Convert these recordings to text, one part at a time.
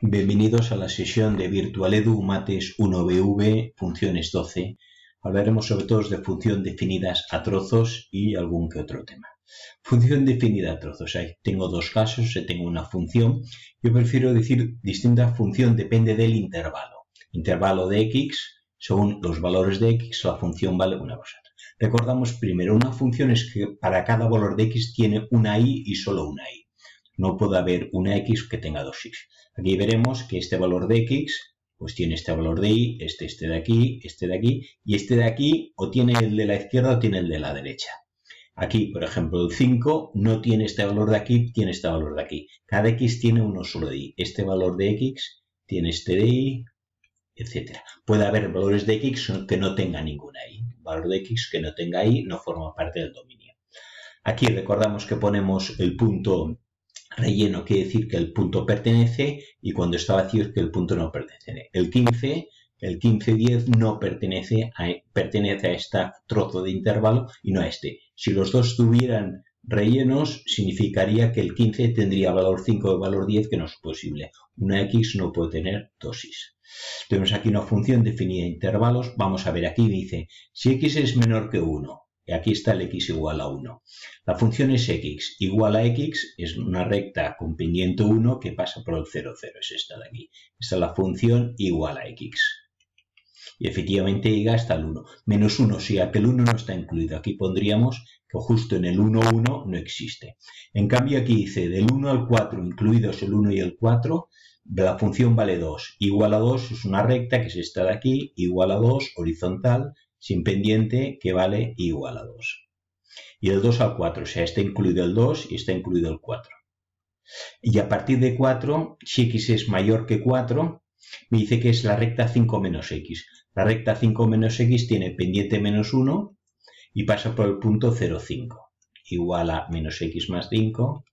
Bienvenidos a la sesión de VirtualEdu Mates 1BV Funciones 12. Hablaremos sobre todo de función definidas a trozos y algún que otro tema. Función definida a trozos. Ahí tengo dos casos, tengo una función. Yo prefiero decir distinta función depende del intervalo. Intervalo de x, según los valores de x, la función vale una cosa. Recordamos primero, una función es que para cada valor de x tiene una y y solo una y. No puede haber una x que tenga dos x. Aquí veremos que este valor de x pues tiene este valor de y, este, este de aquí, este de aquí, y este de aquí o tiene el de la izquierda o tiene el de la derecha. Aquí, por ejemplo, el 5 no tiene este valor de aquí, tiene este valor de aquí. Cada x tiene uno solo de y. Este valor de x tiene este de y, etc. Puede haber valores de x que no tenga ninguna y. Valor de x que no tenga y no forma parte del dominio. Aquí recordamos que ponemos el punto relleno quiere decir que el punto pertenece y cuando está vacío es que el punto no pertenece. El 15, el 15-10 no pertenece a, pertenece a este trozo de intervalo y no a este. Si los dos tuvieran rellenos, significaría que el 15 tendría valor 5 y valor 10, que no es posible. Una x no puede tener dosis. Tenemos aquí una función definida en intervalos. Vamos a ver aquí, dice, si x es menor que 1 y aquí está el x igual a 1. La función es x igual a x, es una recta con pendiente 1 que pasa por el 0, 0, es esta de aquí. Esta es la función igual a x. Y efectivamente llega hasta el 1. Menos 1, si aquel 1 no está incluido. Aquí pondríamos que justo en el 1, 1 no existe. En cambio aquí dice del 1 al 4, incluidos el 1 y el 4, la función vale 2. Igual a 2 es una recta que es esta de aquí, igual a 2, horizontal, sin pendiente que vale igual a 2. Y el 2 al 4, o sea, está incluido el 2 y está incluido el 4. Y a partir de 4, si x es mayor que 4, me dice que es la recta 5 menos x. La recta 5 menos x tiene pendiente menos 1 y pasa por el punto 0,5. Igual a menos x más 5.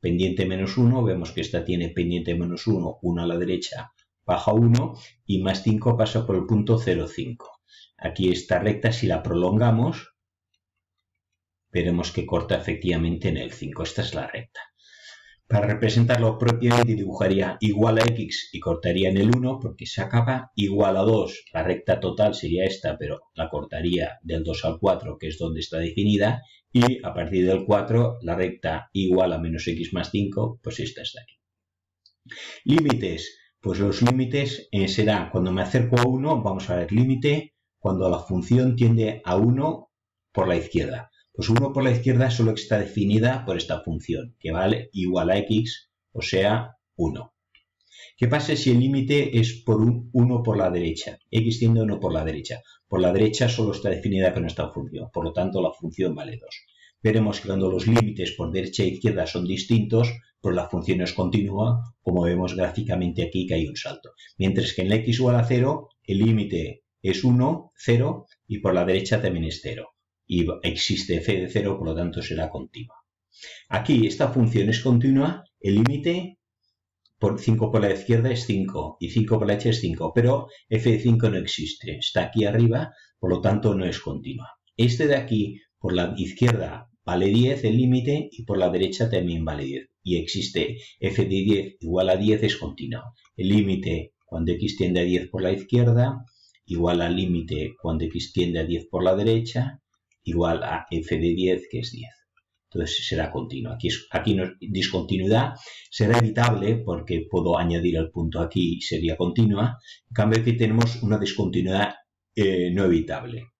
Pendiente menos 1, vemos que esta tiene pendiente menos 1, 1 a la derecha, baja 1 y más 5 pasa por el punto 0,5. Aquí esta recta, si la prolongamos, veremos que corta efectivamente en el 5. Esta es la recta. Para representarlo propiamente dibujaría igual a x y cortaría en el 1 porque se acaba. Igual a 2, la recta total sería esta, pero la cortaría del 2 al 4, que es donde está definida. Y a partir del 4, la recta igual a menos x más 5, pues esta está aquí. Límites. Pues los límites eh, será cuando me acerco a 1, vamos a ver límite cuando la función tiende a 1 por la izquierda. Pues 1 por la izquierda solo está definida por esta función, que vale igual a x, o sea, 1. ¿Qué pasa si el límite es por 1 por la derecha? x tiende a 1 por la derecha. Por la derecha solo está definida con esta función, por lo tanto la función vale 2. Veremos que cuando los límites por derecha e izquierda son distintos, pues la función es continua, como vemos gráficamente aquí que hay un salto. Mientras que en la x igual a 0, el límite es 1, 0 y por la derecha también es 0. Y existe f de 0, por lo tanto será continua. Aquí esta función es continua, el límite por 5 por la izquierda es 5 y 5 por la derecha es 5, pero f de 5 no existe, está aquí arriba, por lo tanto no es continua. Este de aquí por la izquierda vale 10 el límite y por la derecha también vale 10 y existe f de 10 igual a 10 es continua. El límite cuando x tiende a 10 por la izquierda igual al límite cuando x tiende a 10 por la derecha, igual a f de 10, que es 10. Entonces será continuo. Aquí, aquí no, discontinuidad será evitable porque puedo añadir el punto aquí y sería continua. En cambio aquí tenemos una discontinuidad eh, no evitable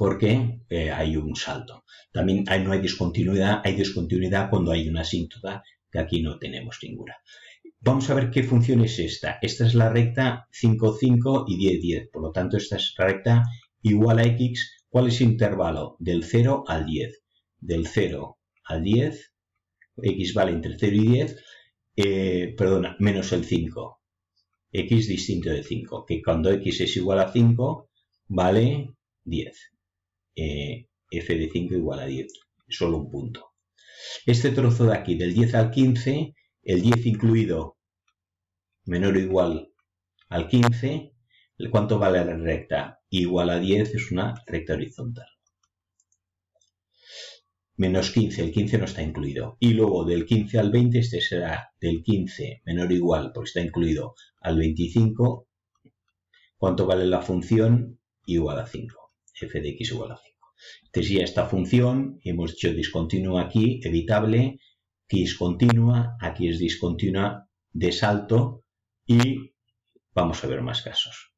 porque eh, hay un salto. También hay, no hay discontinuidad, hay discontinuidad cuando hay una asíntota, que aquí no tenemos ninguna. Vamos a ver qué función es esta. Esta es la recta 5, 5 y 10, 10. Por lo tanto, esta es recta igual a x. ¿Cuál es el intervalo? Del 0 al 10. Del 0 al 10, x vale entre 0 y 10, eh, perdona, menos el 5. x distinto de 5, que cuando x es igual a 5, vale 10. Eh, f de 5 igual a 10, solo un punto. Este trozo de aquí, del 10 al 15, el 10 incluido menor o igual al 15, ¿cuánto vale la recta? Igual a 10 es una recta horizontal. menos 15, el 15 no está incluido. Y luego del 15 al 20, este será del 15 menor o igual, porque está incluido, al 25. ¿Cuánto vale la función? Igual a 5. f de x igual a 5. Entonces ya esta función, hemos dicho discontinua aquí, evitable, aquí es continua, aquí es discontinua de salto y vamos a ver más casos.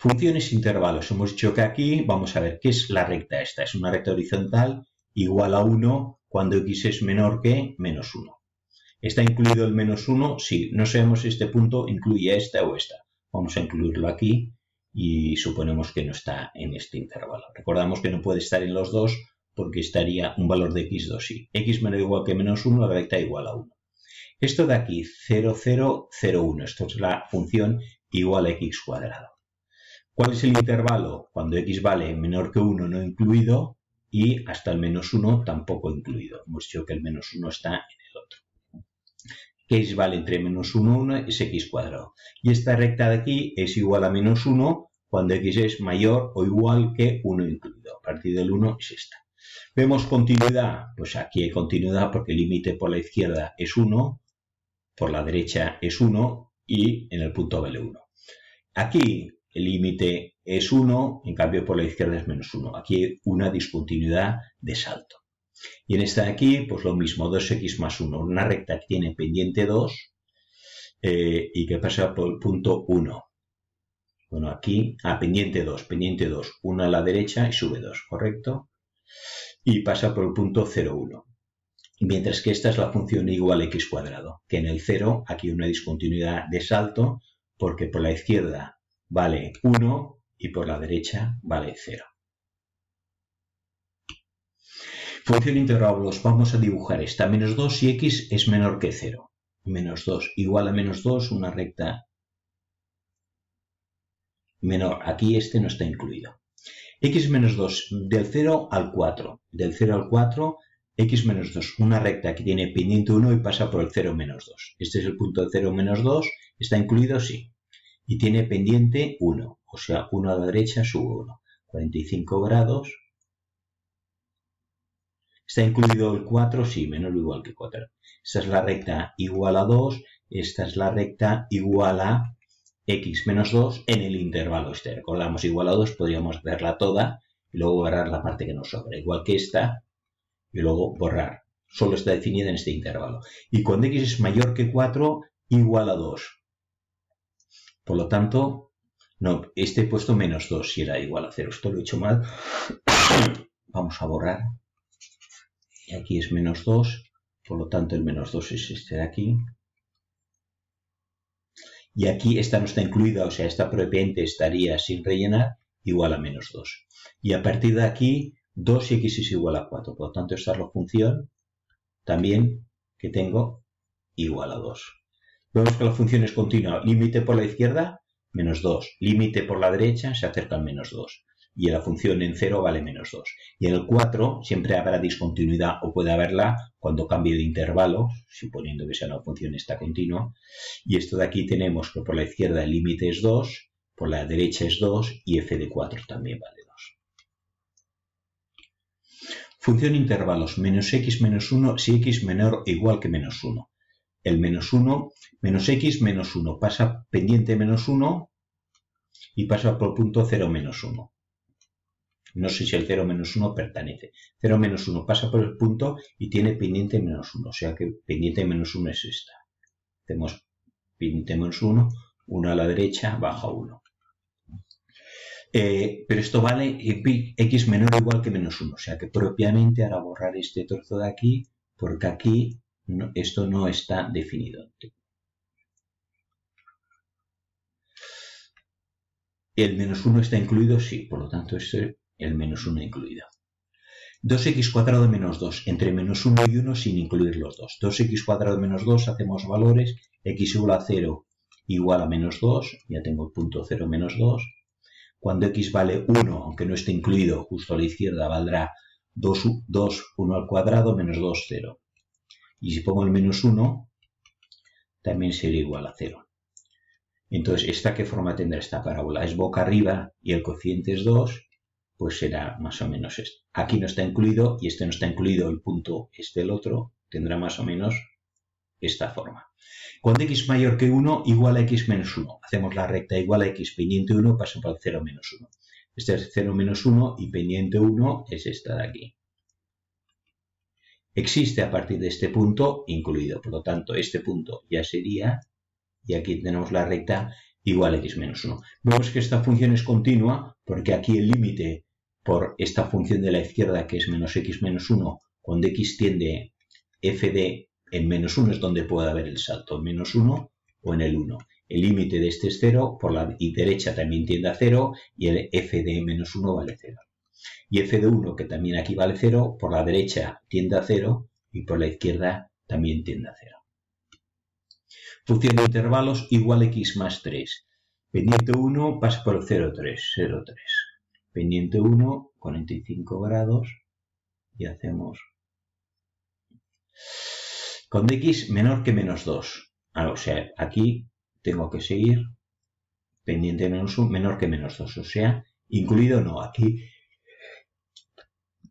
Funciones intervalos. Hemos dicho que aquí vamos a ver qué es la recta esta. Es una recta horizontal igual a 1 cuando x es menor que menos 1. ¿Está incluido el menos 1? Sí. No sabemos si este punto incluye esta o esta. Vamos a incluirlo aquí y suponemos que no está en este intervalo. Recordamos que no puede estar en los dos porque estaría un valor de x2 sí. x menor o igual que menos 1, la recta igual a 1. Esto de aquí, 0, 0, 0, 1. Esto es la función igual a x cuadrado. ¿Cuál es el intervalo? Cuando x vale menor que 1 no incluido y hasta el menos 1 tampoco incluido. Hemos dicho que el menos 1 está en el otro. x vale entre menos 1 y 1 es x cuadrado. Y esta recta de aquí es igual a menos 1 cuando x es mayor o igual que 1 incluido. A partir del 1 es esta. ¿Vemos continuidad? Pues aquí hay continuidad porque el límite por la izquierda es 1, por la derecha es 1 y en el punto vale 1. Aquí el límite es 1, en cambio por la izquierda es menos 1. Aquí hay una discontinuidad de salto. Y en esta de aquí, pues lo mismo, 2x más 1, una recta que tiene pendiente 2 eh, y que pasa por el punto 1. Bueno, aquí, a ah, pendiente 2, pendiente 2, 1 a la derecha y sube 2, ¿correcto? Y pasa por el punto 0, 1. Mientras que esta es la función igual a x cuadrado, que en el 0 aquí una discontinuidad de salto porque por la izquierda vale 1 y por la derecha vale 0. Función intervalos, vamos a dibujar esta. Menos 2 si x es menor que 0. Menos 2 igual a menos 2, una recta menor. Aquí este no está incluido. X menos 2 del 0 al 4. Del 0 al 4, x menos 2, una recta que tiene pendiente 1 y pasa por el 0 menos 2. Este es el punto de 0 menos 2. ¿Está incluido? Sí y tiene pendiente 1, o sea, 1 a la derecha sube 1. 45 grados. ¿Está incluido el 4? Sí, menor o igual que 4. Esta es la recta igual a 2, esta es la recta igual a x menos 2 en el intervalo este. Recordamos, igual a 2 podríamos verla toda y luego borrar la parte que nos sobra, igual que esta, y luego borrar. Solo está definida en este intervalo. Y cuando x es mayor que 4, igual a 2. Por lo tanto, no, este he puesto menos 2 si era igual a 0. Esto lo he hecho mal. Vamos a borrar. Y aquí es menos 2. Por lo tanto, el menos 2 es este de aquí. Y aquí esta no está incluida, o sea, esta propiamente estaría sin rellenar, igual a menos 2. Y a partir de aquí, 2 y x es igual a 4. Por lo tanto, esta es la función también que tengo igual a 2. Vemos que la función es continua. Límite por la izquierda, menos 2. Límite por la derecha, se acerca al menos 2. Y la función en 0 vale menos 2. Y en el 4 siempre habrá discontinuidad o puede haberla cuando cambie de intervalo, suponiendo que sea una función esta continua. Y esto de aquí tenemos que por la izquierda el límite es 2, por la derecha es 2 y f de 4 también vale 2. Función intervalos menos x menos 1 si x menor o igual que menos 1 el menos 1, menos x menos 1, pasa pendiente menos 1 y pasa por punto 0 menos 1. No sé si el 0 menos 1 pertenece. 0 menos 1 pasa por el punto y tiene pendiente menos 1, o sea que pendiente menos 1 es esta. Hacemos pendiente menos 1, 1 a la derecha, baja 1. Eh, pero esto vale x menor o igual que menos 1, o sea que propiamente ahora borrar este trozo de aquí, porque aquí esto no está definido. ¿El menos 1 está incluido? Sí, por lo tanto es el menos 1 incluido. 2x cuadrado menos 2, entre menos 1 y 1 sin incluir los dos. 2x cuadrado menos 2, hacemos valores, x igual a 0 igual a menos 2, ya tengo el punto 0 menos 2. Cuando x vale 1, aunque no esté incluido, justo a la izquierda valdrá 2, 2 1 al cuadrado menos 2, 0. Y si pongo el menos 1, también sería igual a 0. Entonces, ¿esta qué forma tendrá esta parábola? Es boca arriba y el cociente es 2, pues será más o menos esto. Aquí no está incluido y este no está incluido, el punto es del otro, tendrá más o menos esta forma. Cuando x mayor que 1, igual a x menos 1. Hacemos la recta igual a x pendiente 1, paso por el 0 menos 1. Este es 0 menos 1 y pendiente 1 es esta de aquí. Existe a partir de este punto incluido, por lo tanto este punto ya sería, y aquí tenemos la recta igual a x menos 1. Vemos que esta función es continua porque aquí el límite por esta función de la izquierda que es menos x menos 1, cuando x tiende f de en menos 1 es donde puede haber el salto, en menos 1 o en el 1. El límite de este es 0, por la derecha también tiende a 0 y el f de menos 1 vale 0. Y f de 1, que también aquí vale 0, por la derecha tiende a 0 y por la izquierda también tiende a 0. Función de intervalos igual x más 3. Pendiente 1 pasa por el 0, 3, 0, 3. Pendiente 1, 45 grados y hacemos con x menor que menos 2. Ah, o sea, aquí tengo que seguir pendiente menos 1 menor que menos 2. O sea, incluido no. Aquí.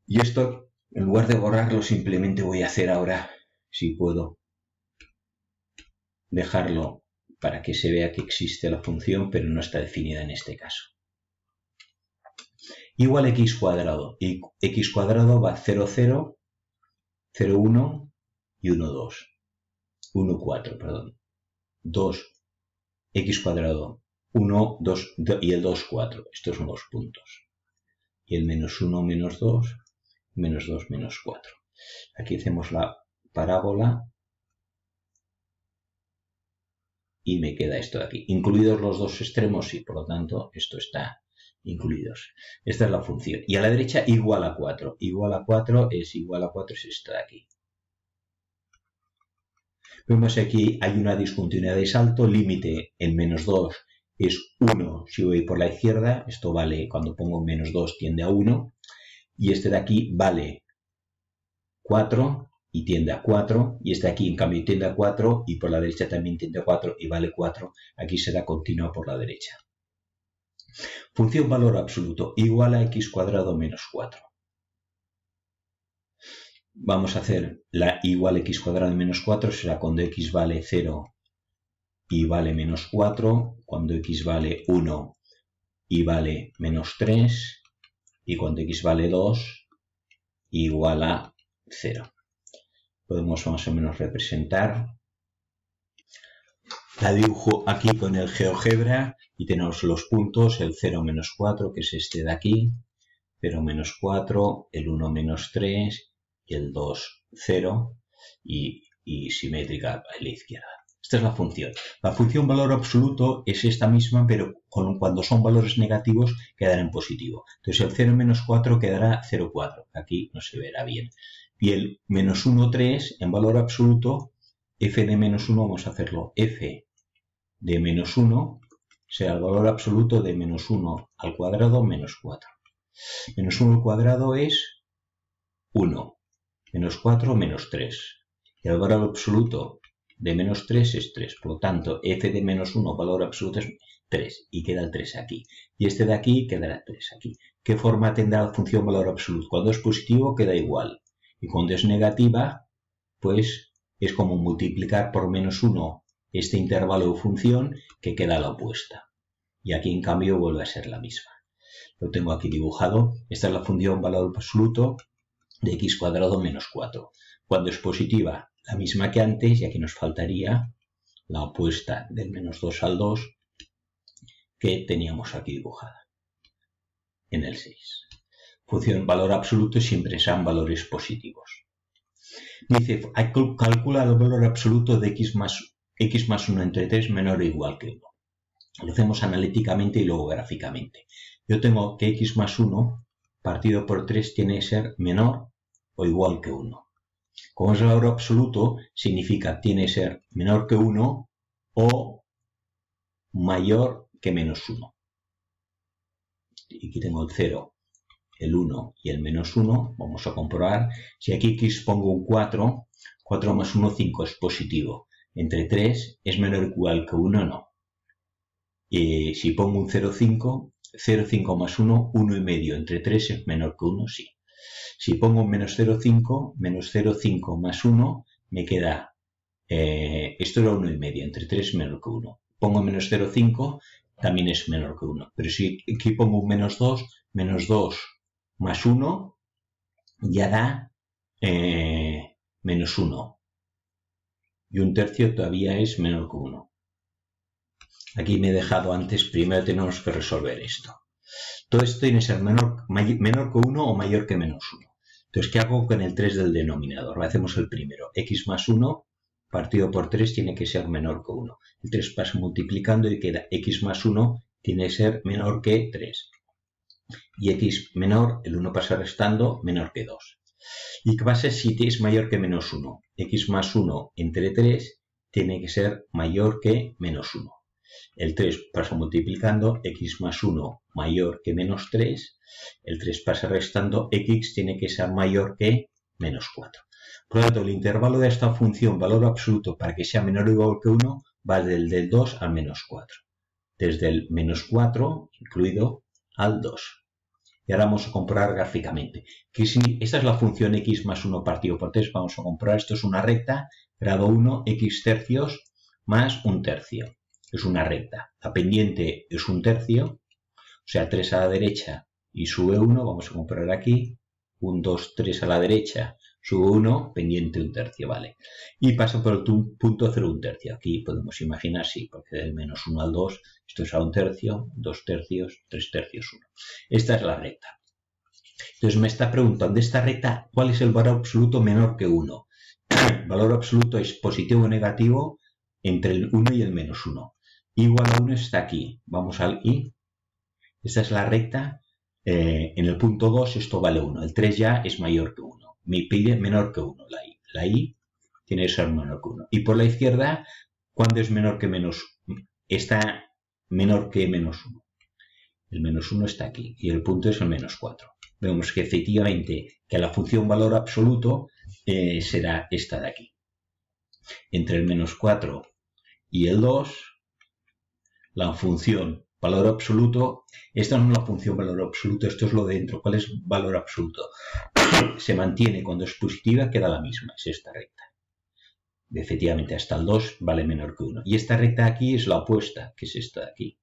Y esto, en lugar de borrarlo, simplemente voy a hacer ahora, si puedo, dejarlo para que se vea que existe la función, pero no está definida en este caso. Igual x cuadrado. Y x cuadrado va 0, 0, 0, 1, y 1, 2. 1, 4, perdón. 2, x cuadrado. 1, 2 y el 2, 4. Estos son los puntos. Y el menos 1, menos 2, menos 2, menos 4. Aquí hacemos la parábola y me queda esto de aquí. Incluidos los dos extremos, y por lo tanto esto está incluidos. Esta es la función. Y a la derecha igual a 4. Igual a 4 es igual a 4 es esta de aquí. Vemos aquí hay una discontinuidad de salto, límite en menos 2 es 1 si voy por la izquierda, esto vale cuando pongo menos 2 tiende a 1, y este de aquí vale 4 y tiende a 4, y este de aquí en cambio tiende a 4 y por la derecha también tiende a 4 y vale 4, aquí será continua por la derecha. Función valor absoluto igual a x cuadrado menos 4 vamos a hacer la igual x cuadrado menos 4 será cuando x vale 0 y vale menos 4, cuando x vale 1 y vale menos 3 y cuando x vale 2 igual a 0. Podemos más o menos representar. La dibujo aquí con el GeoGebra y tenemos los puntos, el 0 menos 4 que es este de aquí, 0 menos 4, el 1 menos 3 el 2, 0 y, simétrica a la izquierda. Esta es la función. La función valor absoluto es esta misma, pero cuando son valores negativos quedará en positivo. Entonces el 0 menos 4 quedará 0,4. Aquí no se verá bien. Y el menos 1, 3 en valor absoluto, f de menos 1 vamos a hacerlo f de menos 1 será el valor absoluto de menos 1 al cuadrado menos 4. Menos 1 al cuadrado es 1 menos 4 menos 3. Y el valor absoluto de menos 3 es 3. Por lo tanto, f de menos 1, valor absoluto es 3. Y queda el 3 aquí. Y este de aquí quedará 3 aquí. ¿Qué forma tendrá la función valor absoluto? Cuando es positivo queda igual. Y cuando es negativa, pues es como multiplicar por menos 1 este intervalo de función que queda la opuesta. Y aquí en cambio vuelve a ser la misma. Lo tengo aquí dibujado. Esta es la función valor absoluto de x cuadrado menos 4. Cuando es positiva, la misma que antes, y aquí nos faltaría la opuesta del menos 2 al 2 que teníamos aquí dibujada en el 6. Función valor absoluto siempre sean valores positivos. Dice, calcula el valor absoluto de x más, x más 1 entre 3 menor o igual que 1. Lo hacemos analíticamente y luego gráficamente. Yo tengo que x más 1 partido por 3 tiene que ser menor o igual que 1. Como es el valor absoluto, significa tiene que ser menor que 1 o mayor que menos 1. Y aquí tengo el 0, el 1 y el menos 1. Vamos a comprobar. Si aquí x pongo un 4, 4 más 1, 5 es positivo. Entre 3 es menor o igual que 1, no. Y si pongo un 0,5, 0,5 más 1, 1 y medio entre 3 es menor que 1, sí. Si pongo menos 0,5, menos 0,5 más 1, me queda, eh, esto era 1 y medio, entre 3 es menor que 1. Pongo menos 0,5, también es menor que 1. Pero si aquí pongo un menos 2, menos 2 más 1, ya da eh, menos 1. Y un tercio todavía es menor que 1. Aquí me he dejado antes, primero tenemos que resolver esto. Todo esto tiene que ser menor, menor que 1 o mayor que menos 1. Entonces, ¿qué hago con el 3 del denominador? Hacemos el primero. x más 1 partido por 3 tiene que ser menor que 1. El 3 pasa multiplicando y queda x más 1 tiene que ser menor que 3. Y x menor, el 1 pasa restando, menor que 2. ¿Y qué pasa si t es mayor que menos 1? X más 1 entre 3 tiene que ser mayor que menos 1. El 3 pasa multiplicando, x más 1 mayor que menos 3 el 3 pasa restando, x tiene que ser mayor que menos 4. Por lo tanto, el intervalo de esta función valor absoluto para que sea menor o igual que 1 va del 2 al menos 4. Desde el menos 4, incluido, al 2. Y ahora vamos a comprobar gráficamente. Que si esta es la función x más 1 partido por 3, vamos a comprobar, esto es una recta, grado 1, x tercios más un tercio. Es una recta. La pendiente es un tercio, o sea, 3 a la derecha y sube 1, vamos a comprar aquí, un 2, 3 a la derecha, sube 1, pendiente un tercio, vale. Y pasa por el punto 0, un tercio. Aquí podemos imaginar, sí, porque del menos 1 al 2, esto es a un tercio, 2 tercios, 3 tercios, 1. Esta es la recta. Entonces me está preguntando, de esta recta, ¿cuál es el valor absoluto menor que 1? El valor absoluto es positivo o negativo entre el 1 y el menos 1. Igual a 1 está aquí. Vamos al i. Esta es la recta eh, en el punto 2 esto vale 1. El 3 ya es mayor que 1. Me pide menor que 1 la i. La i tiene que ser menor que 1. Y por la izquierda, ¿cuándo es menor que menos? Está menor que menos 1. El menos 1 está aquí y el punto es el menos 4. Vemos que efectivamente que la función valor absoluto eh, será esta de aquí. Entre el menos 4 y el 2, la función valor absoluto, esta no es la función valor absoluto, esto es lo dentro. ¿Cuál es valor absoluto? Se mantiene cuando es positiva, queda la misma, es esta recta. Efectivamente, hasta el 2 vale menor que 1. Y esta recta aquí es la opuesta, que es esta de aquí.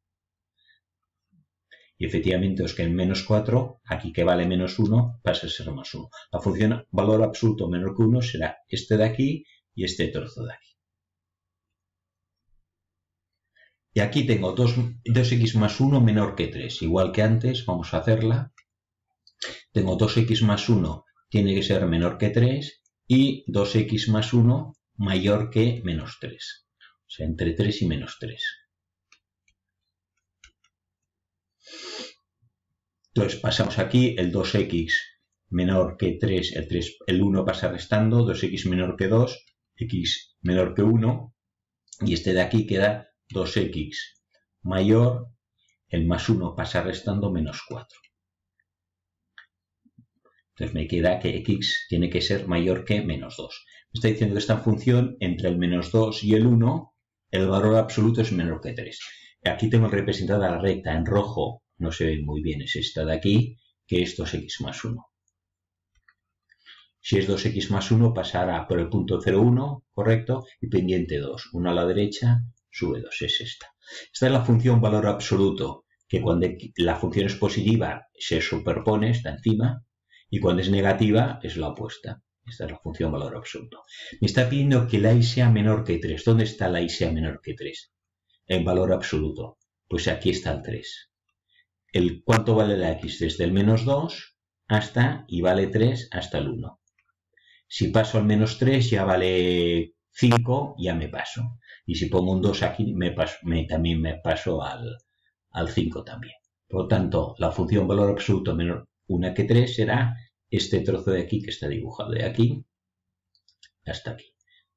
Y efectivamente es que en menos 4, aquí que vale menos 1, pasa a ser más 1. La función valor absoluto menor que 1 será este de aquí y este trozo de aquí. Y aquí tengo 2, x más 1 menor que 3. Igual que antes, vamos a hacerla. Tengo 2x más 1 tiene que ser menor que 3 y 2x más 1 mayor que menos 3. O sea, entre 3 y menos 3. Entonces pasamos aquí el 2x menor que 3, el, 3, el 1 pasa restando, 2x menor que 2, x menor que 1, y este de aquí queda 2x mayor, el más 1 pasa restando menos 4. Entonces me queda que x tiene que ser mayor que menos 2. Me está diciendo que esta función entre el menos 2 y el 1, el valor absoluto es menor que 3. Aquí tengo representada la recta en rojo, no se ve muy bien, es esta de aquí, que es 2x más 1. Si es 2x más 1 pasará por el punto 0,1, correcto, y pendiente 2, 1 a la derecha sube 2, es esta. Esta es la función valor absoluto, que cuando la función es positiva se superpone, está encima, y cuando es negativa es la opuesta. Esta es la función valor absoluto. Me está pidiendo que la i sea menor que 3. ¿Dónde está la i sea menor que 3? En valor absoluto. Pues aquí está el 3. El, ¿Cuánto vale la x? Desde el menos 2 hasta, y vale 3 hasta el 1. Si paso al menos 3 ya vale 5, ya me paso. Y si pongo un 2 aquí, me también me paso al, 5 también. Por lo tanto, la función valor absoluto menor 1 que 3 será este trozo de aquí que está dibujado de aquí hasta aquí.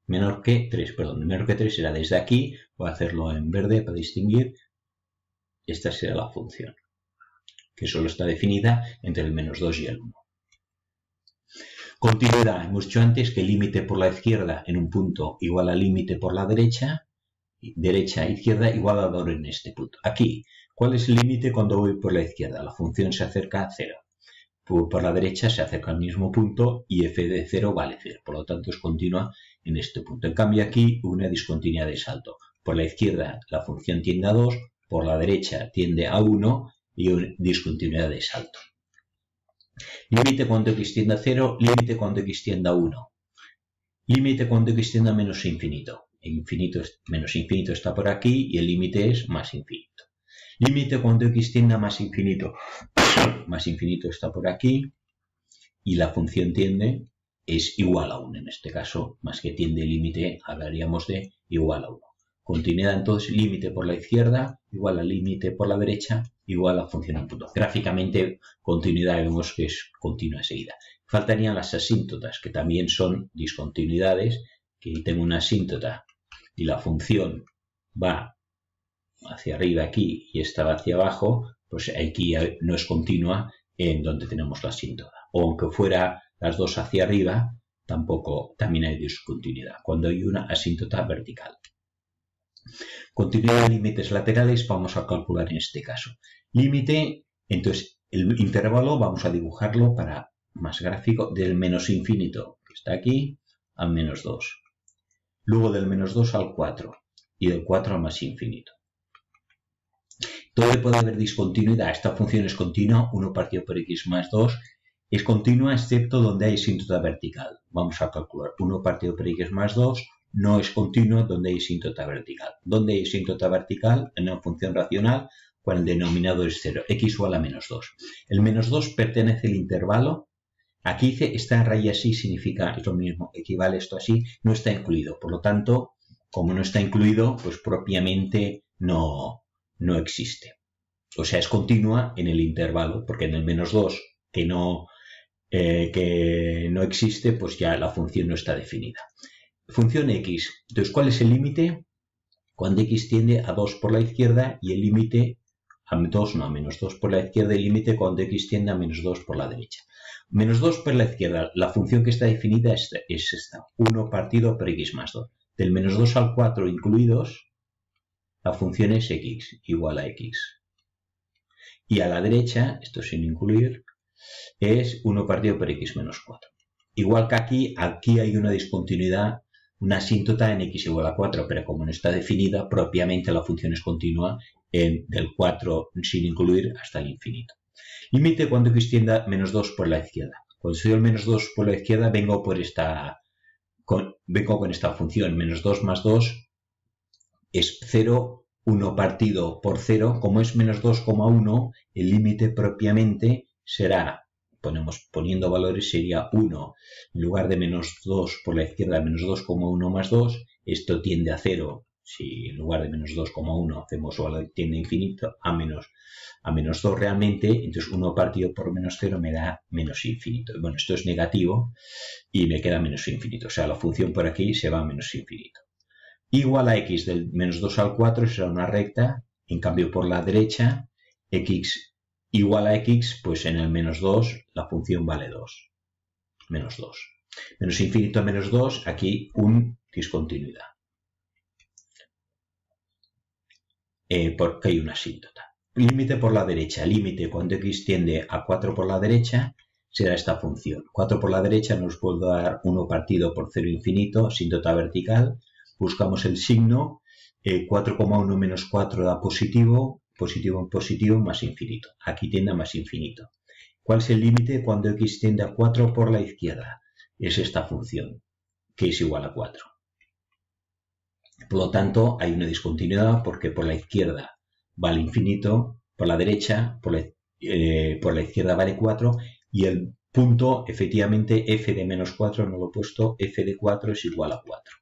Menor que 3, perdón, menor que 3 será desde aquí, voy a hacerlo en verde para distinguir. Esta será la función, que solo está definida entre el menos 2 y el 1. Continuidad. Hemos dicho antes que límite por la izquierda en un punto igual al límite por la derecha, derecha e izquierda igual a 2 en este punto. Aquí, ¿Cuál es el límite cuando voy por la izquierda? La función se acerca a 0. Por la derecha se acerca al mismo punto y f de 0 vale 0. Por lo tanto, es continua en este punto. En cambio, aquí una discontinuidad de salto. Por la izquierda la función tiende a 2, por la derecha tiende a 1 y una discontinuidad de salto. Límite cuando x tiende a 0, límite cuando x tiende a 1. Límite cuando x tiende a menos infinito. infinito menos infinito está por aquí y el límite es más infinito. Límite cuando x tiende a más infinito. más infinito está por aquí y la función tiende es igual a 1. En este caso, más que tiende límite, hablaríamos de igual a 1. Continuidad entonces, límite por la izquierda igual a límite por la derecha igual a función punto. Gráficamente, continuidad vemos que es continua seguida. Faltarían las asíntotas, que también son discontinuidades, que tengo una asíntota y la función va hacia arriba aquí y esta hacia abajo, pues aquí no es continua en donde tenemos la asíntota. O aunque fuera las dos hacia arriba, tampoco, también hay discontinuidad, cuando hay una asíntota vertical. Continuidad de límites laterales vamos a calcular en este caso. Límite, entonces el intervalo vamos a dibujarlo para más gráfico del menos infinito, que está aquí, al menos 2. Luego del menos 2 al 4 y del 4 al más infinito. Todo puede haber discontinuidad. Esta función es continua, 1 partido por x más 2. Es continua excepto donde hay asíntota vertical. Vamos a calcular 1 partido por x más 2 no es continua donde hay asíntota vertical. Donde hay asíntota vertical en una función racional cuando el denominador es 0, x igual a menos 2. El menos 2 pertenece al intervalo. Aquí dice está en raya así, significa es lo mismo, equivale esto así, no está incluido. Por lo tanto, como no está incluido, pues propiamente no, no existe. O sea, es continua en el intervalo, porque en el menos 2, que no, eh, que no existe, pues ya la función no está definida. Función x. Entonces, ¿cuál es el límite? Cuando x tiende a 2 por la izquierda y el límite a 2, no, a menos 2 por la izquierda, el límite cuando x tiende a menos 2 por la derecha. Menos 2 por la izquierda, la función que está definida es, esta, 1 partido por x más 2. Del menos 2 al 4 incluidos, la función es x igual a x. Y a la derecha, esto sin incluir, es 1 partido por x menos 4. Igual que aquí, aquí hay una discontinuidad, una asíntota en x igual a 4, pero como no está definida, propiamente la función es continua en, del 4 sin incluir hasta el infinito. Límite cuando x tiende a menos 2 por la izquierda. Cuando soy el menos 2 por la izquierda, vengo, por esta, con, vengo con esta función. Menos 2 más 2 es 0, 1 partido por 0. Como es menos 2,1, el límite propiamente será, ponemos poniendo valores, sería 1 en lugar de menos 2 por la izquierda, menos 2,1 más 2. Esto tiende a 0 si en lugar de menos 2,1 hacemos valor tiende a infinito, a menos, a menos 2 realmente, entonces 1 partido por menos 0 me da menos infinito. Bueno, esto es negativo y me queda menos infinito. O sea, la función por aquí se va a menos infinito. Igual a x del menos 2 al 4 será una recta, en cambio por la derecha, x igual a x, pues en el menos 2 la función vale 2. Menos 2. Menos infinito a menos 2, aquí un discontinuidad. Eh, porque hay una asíntota. Límite por la derecha. Límite cuando x tiende a 4 por la derecha será esta función. 4 por la derecha nos puede dar 1 partido por 0 infinito, asíntota vertical. Buscamos el signo. 4,1 eh, menos 4 da positivo. Positivo en positivo más infinito. Aquí tiende a más infinito. ¿Cuál es el límite cuando x tiende a 4 por la izquierda? Es esta función, que es igual a 4. Por lo tanto, hay una discontinuidad porque por la izquierda vale infinito, por la derecha, por la, eh, izquierda vale 4 y el punto, efectivamente, f de menos 4, no lo he puesto, f de 4 es igual a 4.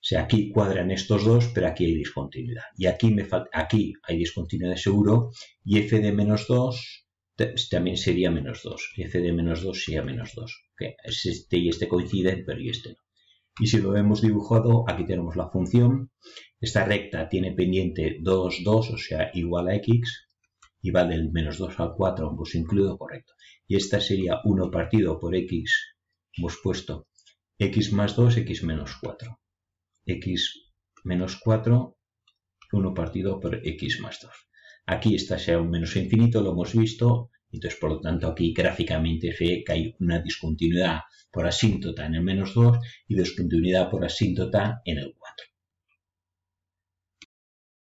O sea, aquí cuadran estos dos, pero aquí hay discontinuidad. Y aquí, me aquí hay discontinuidad seguro y f de menos 2 también sería menos 2. f de menos 2 sería menos 2. Este y este coinciden, pero y este no. Y si lo hemos dibujado, aquí tenemos la función. Esta recta tiene pendiente 2, 2, o sea, igual a x, y va del menos 2 al 4, ambos incluido, correcto. Y esta sería 1 partido por x, hemos puesto x más 2, x menos 4. X menos 4, 1 partido por x más 2. Aquí está sea un menos infinito, lo hemos visto, entonces por lo tanto aquí gráficamente se ve que hay una discontinuidad por asíntota en el menos 2 y discontinuidad por asíntota en el 4.